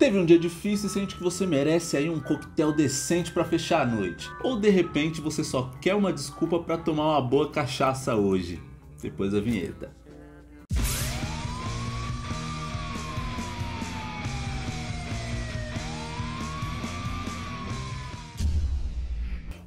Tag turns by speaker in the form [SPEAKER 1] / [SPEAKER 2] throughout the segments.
[SPEAKER 1] Teve um dia difícil e sente que você merece aí um coquetel decente para fechar a noite. Ou de repente você só quer uma desculpa para tomar uma boa cachaça hoje. Depois da vinheta.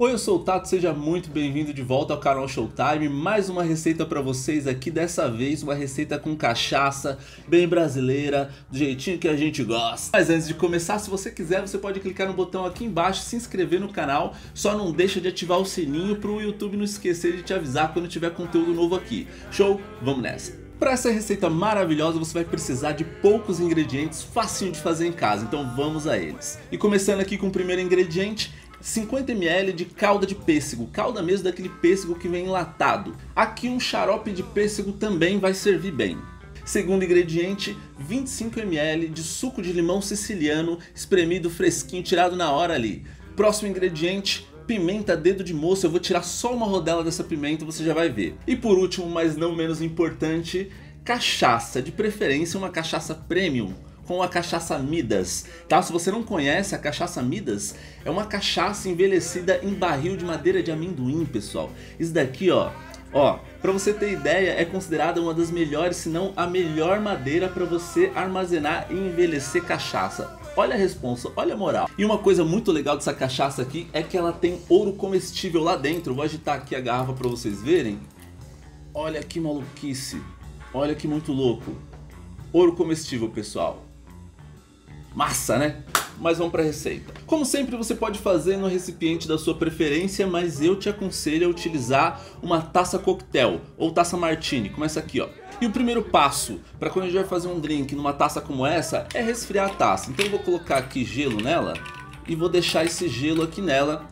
[SPEAKER 1] Oi, eu sou o Tato, seja muito bem-vindo de volta ao canal Showtime. Mais uma receita para vocês aqui, dessa vez uma receita com cachaça, bem brasileira, do jeitinho que a gente gosta. Mas antes de começar, se você quiser, você pode clicar no botão aqui embaixo, se inscrever no canal, só não deixa de ativar o sininho para o YouTube não esquecer de te avisar quando tiver conteúdo novo aqui. Show? Vamos nessa! Para essa receita maravilhosa você vai precisar de poucos ingredientes, facinho de fazer em casa, então vamos a eles. E começando aqui com o primeiro ingrediente, 50 ml de calda de pêssego, calda mesmo daquele pêssego que vem enlatado. Aqui um xarope de pêssego também vai servir bem. Segundo ingrediente, 25 ml de suco de limão siciliano, espremido fresquinho, tirado na hora ali. Próximo ingrediente, pimenta dedo de moça, eu vou tirar só uma rodela dessa pimenta, você já vai ver. E por último, mas não menos importante, cachaça, de preferência uma cachaça premium com a cachaça Midas, tá? Se você não conhece, a cachaça Midas é uma cachaça envelhecida em barril de madeira de amendoim, pessoal. Isso daqui, ó, ó, para você ter ideia, é considerada uma das melhores, se não a melhor madeira para você armazenar e envelhecer cachaça. Olha a responsa, olha a moral. E uma coisa muito legal dessa cachaça aqui é que ela tem ouro comestível lá dentro. Vou agitar aqui a garrafa para vocês verem. Olha que maluquice. Olha que muito louco. Ouro comestível, pessoal. Massa, né? Mas vamos para a receita. Como sempre você pode fazer no recipiente da sua preferência, mas eu te aconselho a utilizar uma taça coquetel ou taça martini, como essa aqui ó. E o primeiro passo para quando a gente vai fazer um drink numa taça como essa é resfriar a taça. Então eu vou colocar aqui gelo nela e vou deixar esse gelo aqui nela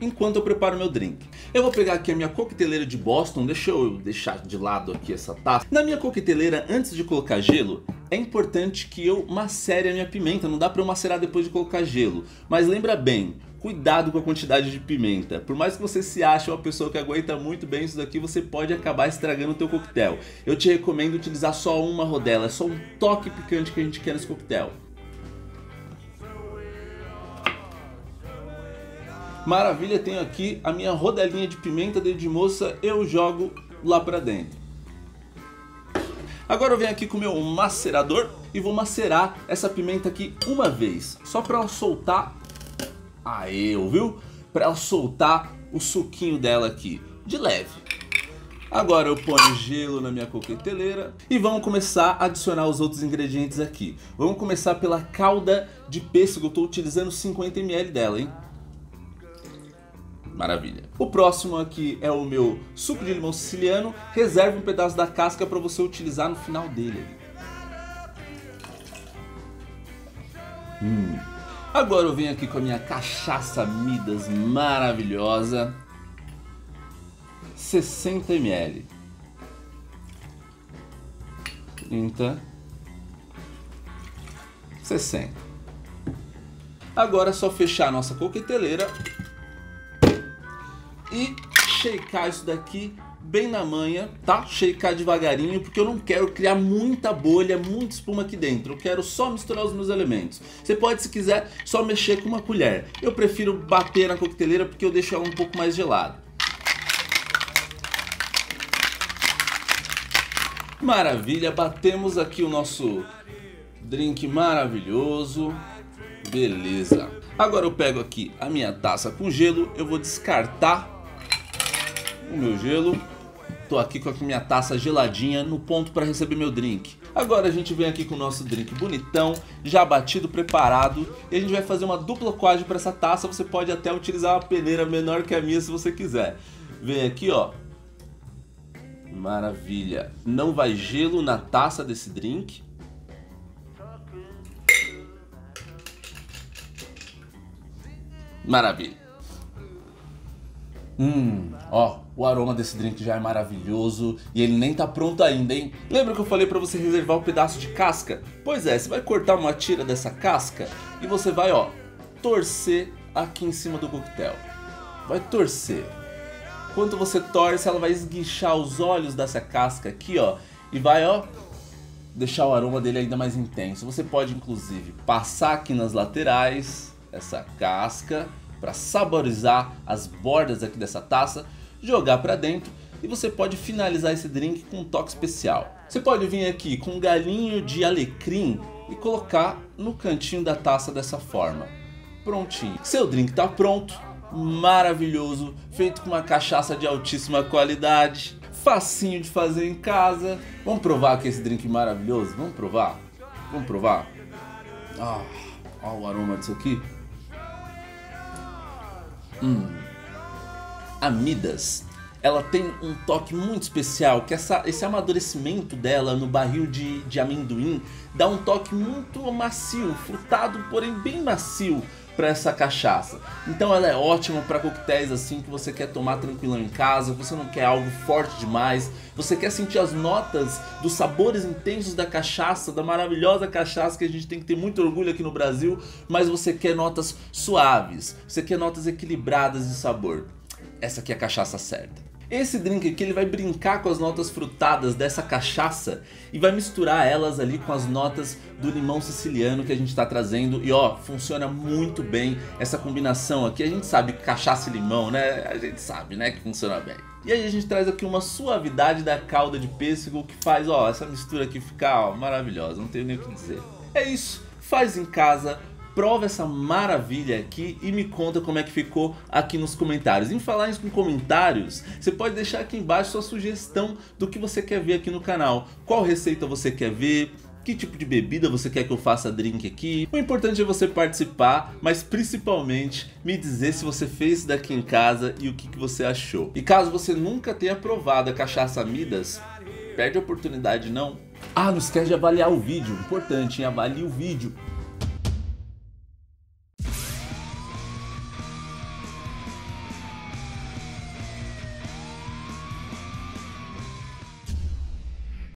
[SPEAKER 1] enquanto eu preparo meu drink. Eu vou pegar aqui a minha coqueteleira de Boston, deixa eu deixar de lado aqui essa taça. Na minha coqueteleira, antes de colocar gelo, é importante que eu macere a minha pimenta, não dá para eu macerar depois de colocar gelo. Mas lembra bem, cuidado com a quantidade de pimenta. Por mais que você se ache uma pessoa que aguenta muito bem isso daqui, você pode acabar estragando o teu coquetel. Eu te recomendo utilizar só uma rodela, é só um toque picante que a gente quer nesse coquetel. Maravilha, tenho aqui a minha rodelinha de pimenta de moça, eu jogo lá pra dentro. Agora eu venho aqui com o meu macerador e vou macerar essa pimenta aqui uma vez, só para ela soltar, aê, ouviu? Para ela soltar o suquinho dela aqui, de leve. Agora eu ponho gelo na minha coqueteleira e vamos começar a adicionar os outros ingredientes aqui. Vamos começar pela calda de pêssego, eu estou utilizando 50 ml dela, hein? Maravilha. O próximo aqui é o meu suco de limão siciliano. Reserve um pedaço da casca para você utilizar no final dele. Hum. Agora eu venho aqui com a minha cachaça Midas maravilhosa. 60 ml. 30. 60. Agora é só fechar a nossa coqueteleira e shakear isso daqui bem na manha, tá? Shakear devagarinho, porque eu não quero criar muita bolha, muita espuma aqui dentro. Eu quero só misturar os meus elementos. Você pode, se quiser, só mexer com uma colher. Eu prefiro bater na coqueteleira porque eu deixo ela um pouco mais gelada. Maravilha, batemos aqui o nosso drink maravilhoso. Beleza. Agora eu pego aqui a minha taça com gelo, eu vou descartar o meu gelo. Tô aqui com a minha taça geladinha no ponto para receber meu drink. Agora a gente vem aqui com o nosso drink bonitão, já batido, preparado. E a gente vai fazer uma dupla coagem para essa taça. Você pode até utilizar uma peneira menor que a minha se você quiser. Vem aqui, ó. Maravilha. Não vai gelo na taça desse drink. Maravilha. Hum, ó, o aroma desse drink já é maravilhoso e ele nem tá pronto ainda, hein? Lembra que eu falei para você reservar um pedaço de casca? Pois é, você vai cortar uma tira dessa casca e você vai, ó, torcer aqui em cima do coquetel. Vai torcer. Quando você torce, ela vai esguichar os olhos dessa casca aqui, ó, e vai, ó, deixar o aroma dele ainda mais intenso. Você pode inclusive passar aqui nas laterais essa casca para saborizar as bordas aqui dessa taça, jogar para dentro e você pode finalizar esse drink com um toque especial. Você pode vir aqui com um galinho de alecrim e colocar no cantinho da taça dessa forma. Prontinho. Seu drink está pronto, maravilhoso, feito com uma cachaça de altíssima qualidade, facinho de fazer em casa. Vamos provar aqui esse drink maravilhoso? Vamos provar? Vamos provar? Ah, olha o aroma disso aqui. Hum. Amidas ela tem um toque muito especial, que essa, esse amadurecimento dela no barril de, de amendoim dá um toque muito macio, frutado, porém bem macio para essa cachaça. Então ela é ótima para coquetéis assim que você quer tomar tranquilo em casa, você não quer algo forte demais, você quer sentir as notas dos sabores intensos da cachaça, da maravilhosa cachaça que a gente tem que ter muito orgulho aqui no Brasil, mas você quer notas suaves, você quer notas equilibradas de sabor. Essa aqui é a cachaça certa. Esse drink aqui ele vai brincar com as notas frutadas dessa cachaça e vai misturar elas ali com as notas do limão siciliano que a gente está trazendo e ó, funciona muito bem essa combinação aqui. A gente sabe que cachaça e limão, né? A gente sabe, né, que funciona bem. E aí a gente traz aqui uma suavidade da calda de pêssego que faz, ó, essa mistura aqui ficar ó, maravilhosa, não tenho nem o que dizer. É isso, faz em casa, prova essa maravilha aqui e me conta como é que ficou aqui nos comentários. Em falar isso com comentários, você pode deixar aqui embaixo sua sugestão do que você quer ver aqui no canal. Qual receita você quer ver? que tipo de bebida você quer que eu faça drink aqui. O importante é você participar, mas principalmente me dizer se você fez isso daqui em casa e o que, que você achou. E caso você nunca tenha provado a cachaça Midas, perde a oportunidade não. Ah, não esquece de avaliar o vídeo, importante, hein? avalie o vídeo